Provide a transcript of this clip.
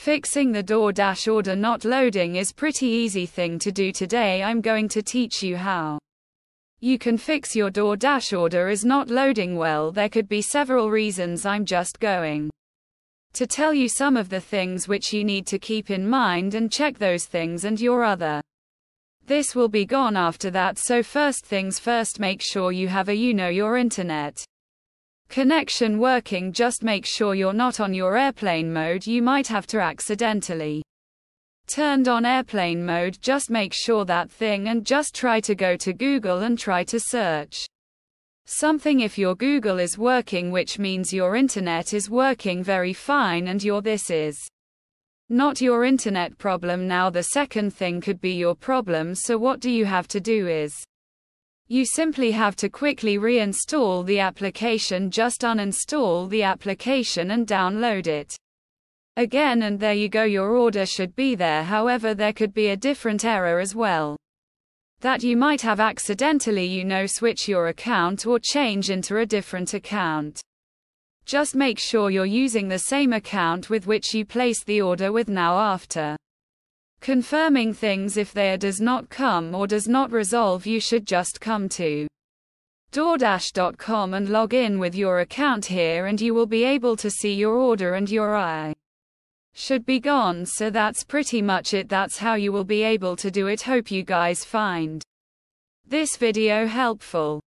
Fixing the DoorDash order not loading is pretty easy thing to do today I'm going to teach you how. You can fix your DoorDash order is not loading well there could be several reasons I'm just going to tell you some of the things which you need to keep in mind and check those things and your other. This will be gone after that so first things first make sure you have a you know your internet connection working just make sure you're not on your airplane mode you might have to accidentally turned on airplane mode just make sure that thing and just try to go to Google and try to search something. If your Google is working which means your internet is working very fine and your this is not your internet problem now the second thing could be your problem. So what do you have to do is you simply have to quickly reinstall the application just uninstall the application and download it. Again and there you go your order should be there however there could be a different error as well. That you might have accidentally you know switch your account or change into a different account. Just make sure you're using the same account with which you placed the order with now after confirming things if there does not come or does not resolve you should just come to DoorDash.com and log in with your account here and you will be able to see your order and your eye should be gone. So that's pretty much it. That's how you will be able to do it. Hope you guys find this video helpful